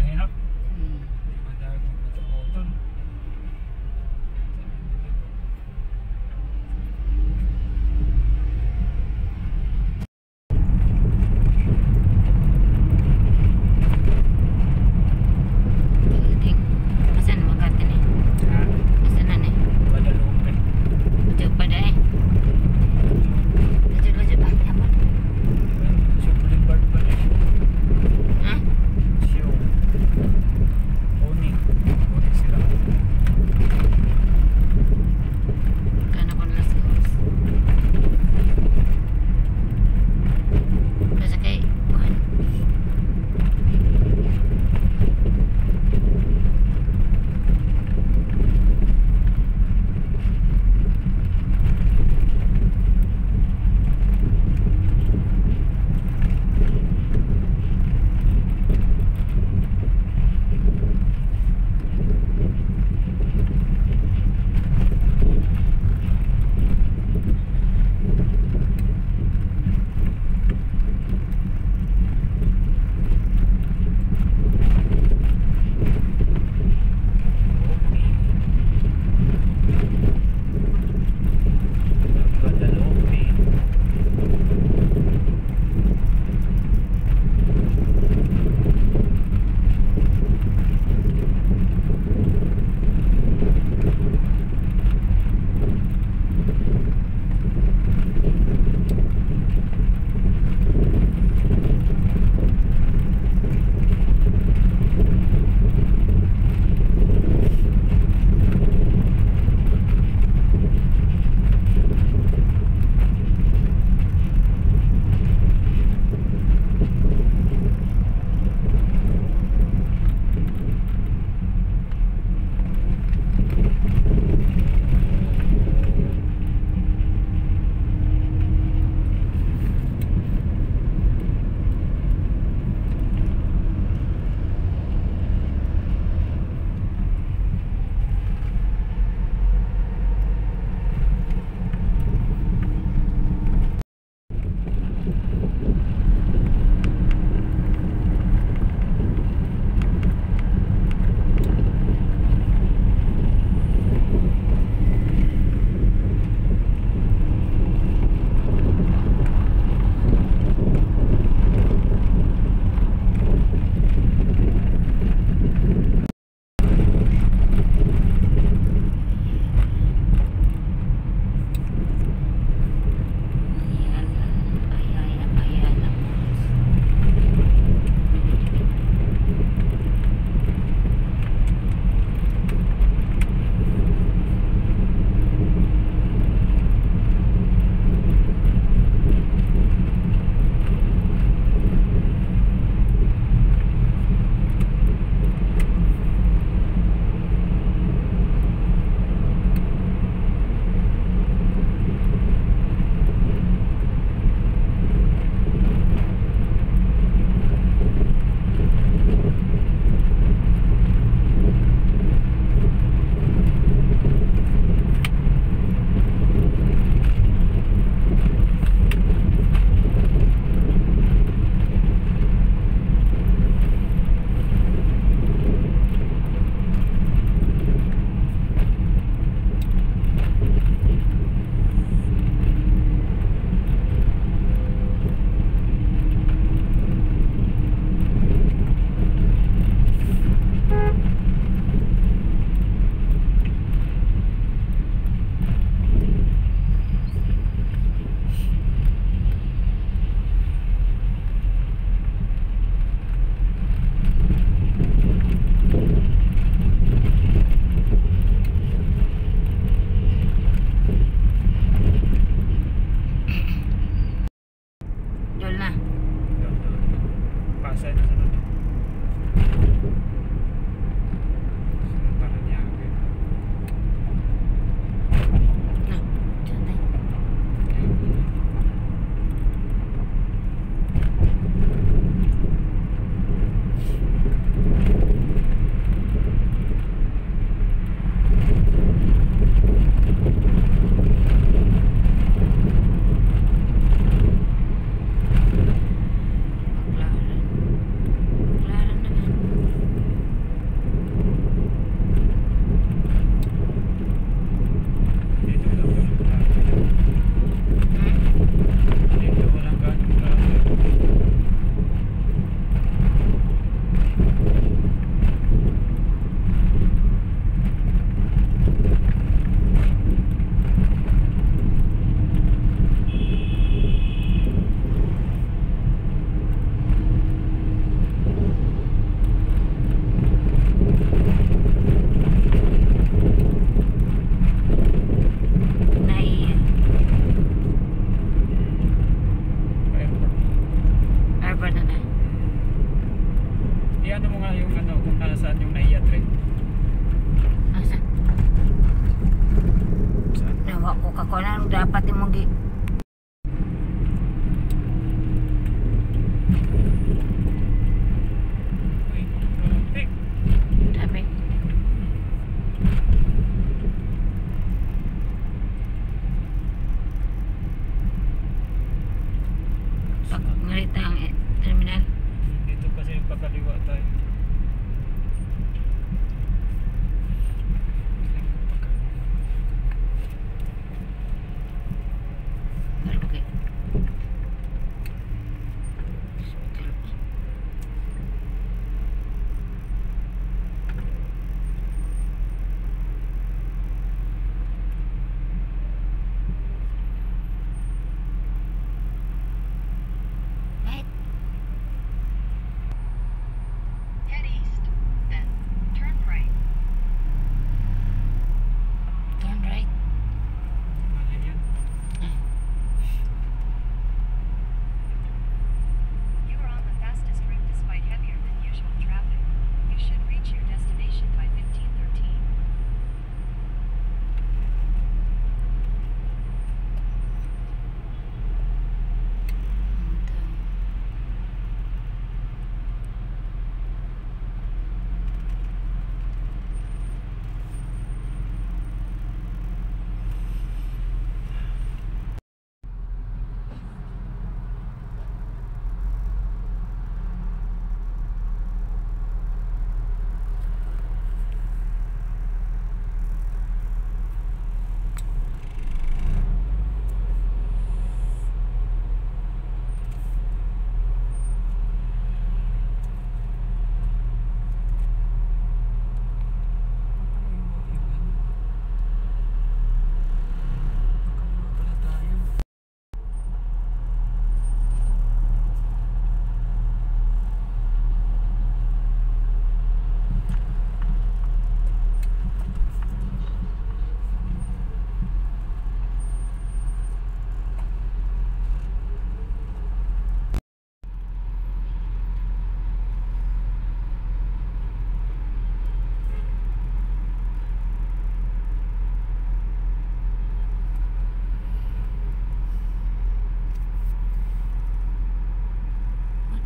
hand up.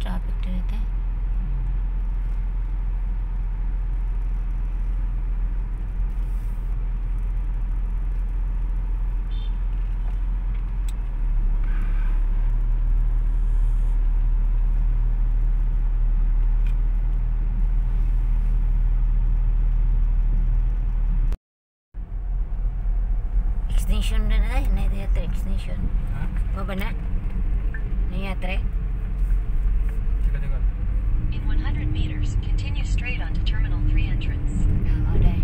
Traffic रहता है? Extension रहना है नहीं तो यात्रा एक्सटेंशन हाँ। वो बना नहीं यात्रा है। In 100 meters, continue straight onto Terminal 3 entrance. Mode.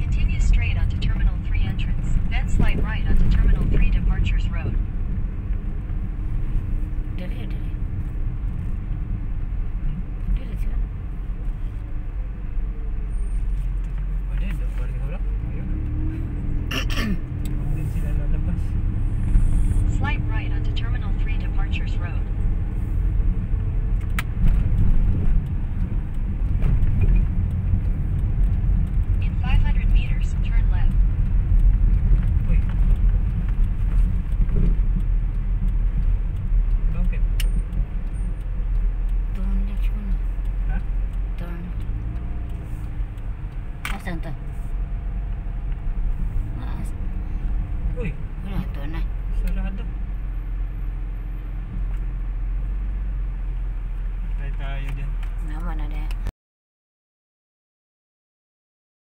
Continue straight onto Terminal 3 entrance, then slide right onto Terminal 3 Departures Road. Deleted.